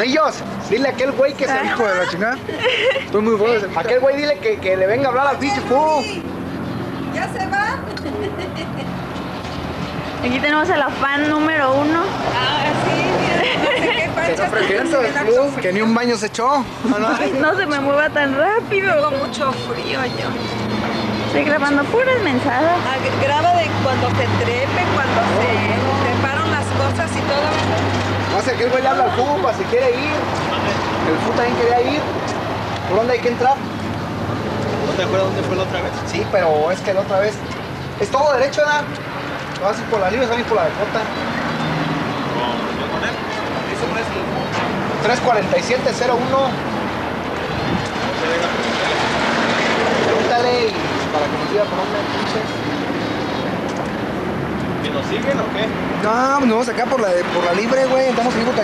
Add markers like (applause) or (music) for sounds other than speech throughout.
Lillos, dile a aquel güey que se hijo de la chingada. Estoy muy bueno. (laughs) Aquel güey dile que, que le venga a hablar al pinche fu. ¿Ya se va? (laughs) Aquí tenemos a la fan número uno. Ah, sí, mira, no sé qué del club, que ni un baño se echó. No, no. (laughs) Ay, no se me mueva tan rápido. Tengo mucho frío yo. Estoy grabando puras mensadas. Ah, graba de cuando te trepe, cuando se preparan las cosas y todo. No sé, aquel güey le habla al fu para si quiere ir. El fu también quería ir. ¿Por dónde hay que entrar? ¿No te acuerdas dónde fue la otra vez? Sí, pero es que la otra vez. Es todo derecho, ¿verdad? Vas a ir por la libre, vas a ir por la de Jota. con él. 34701. Pregúntale y para que nos diga por dónde pinche. ¿Que nos siguen o qué? No, nos vamos acá por la, por la libre, güey. Estamos en Jota.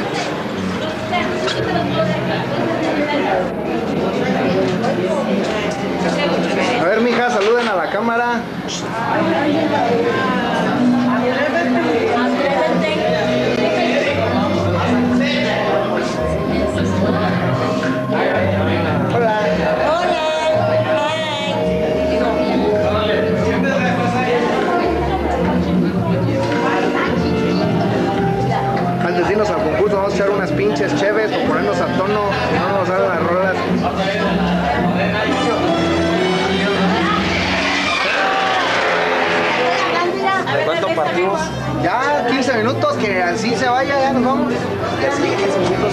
Irnos al concurso vamos a echar unas pinches cheves para ponernos a tono no nos hagan las rolas. ¿Cuánto partimos? Ya 15 minutos que así se vaya, ya nos vamos. Y así 15 minutos.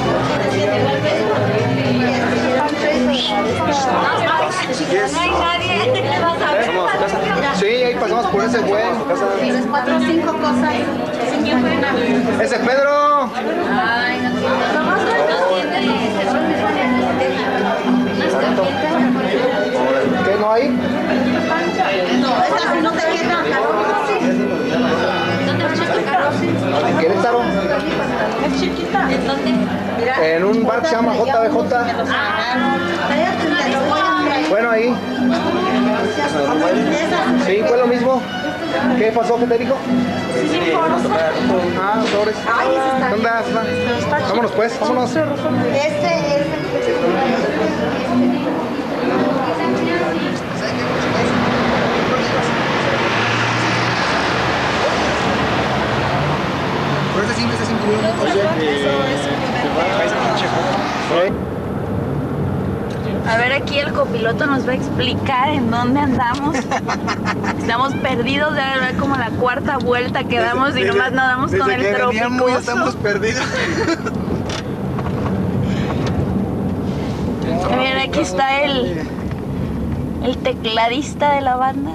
No hay nadie. Pasamos a casa. Sí, ahí pasamos por ese güey. Tienes cuatro o cinco cosas. Ese Pedro. No entiendes. ¿Qué no hay? En. Es. ¿En un bar que se llama JBJ. Bueno, ahí. Sí, fue lo mismo. ¿Qué pasó? ¿Qué te dijo? Ah, sobres. Está ¿Dónde estás? Vámonos pues, vámonos. Este es Pero sí, ese sí incluye un A ver, aquí el copiloto nos va a explicar en dónde andamos. Estamos perdidos, debe ver como la cuarta vuelta que damos y nomás nadamos con el tropicoso. perdidos. A ver, aquí está el, el tecladista de la banda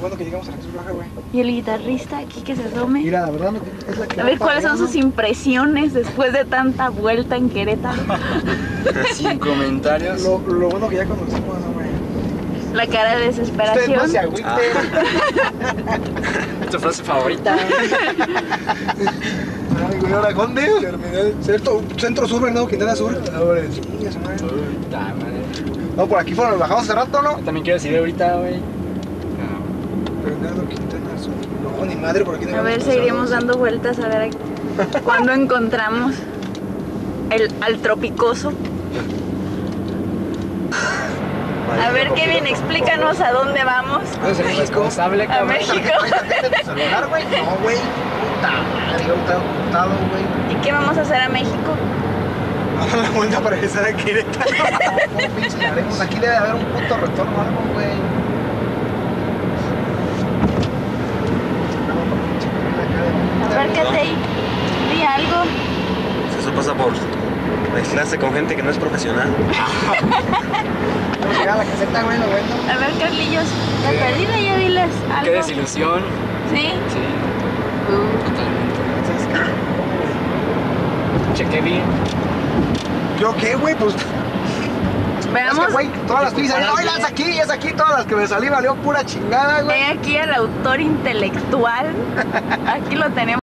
bueno que llegamos a la Cruz Roja, güey. y el guitarrista aquí que se asome. Mira, la verdad no es la que A ver cuáles son sus impresiones después de tanta vuelta en Querétaro. (laughs) Sin comentarios. Lo, lo bueno que ya conocimos, ¿no, güey. La cara de Usted desesperación. no se agüite. (laughs) ¿Tu frase favorita? (laughs) Ay, güey, ahora, ¿dónde? Terminal. Centro, centro Sur, Bernardo Quintana Sur. Ahora, madre. No, por aquí fueron, bajamos hace rato, ¿no? También quiero decir ahorita, güey. Bernardo Quintana Sur. No, ni madre, por aquí no A ver, seguiremos pasado. dando vueltas a ver cuándo encontramos el, al tropicoso. A ver, Kevin, explícanos a dónde vamos. ¿Dónde es México? Responsable, A. México. No, güey. Puta. ¿Y qué vamos a hacer a México? (laughs) Vamos a la vuelta para regresar a Querétaro. (laughs) Aquí debe haber un puto retorno o algo, güey. Acércate y di algo. Eso pasa por mezclarse con gente que no es profesional. Llega a la caseta, güey, lo vendo. A ver, Carlillos, la perdida ya diles algo. Qué desilusión. ¿Sí? Sí. Totalmente. Chequé bien. ¿Yo qué, güey? Pues. Veamos. Es que, güey, todas las que dicen, ¡ay, las aquí! Es aquí, todas las que me salí valió pura chingada, güey. Ve aquí al autor intelectual. Aquí lo tenemos.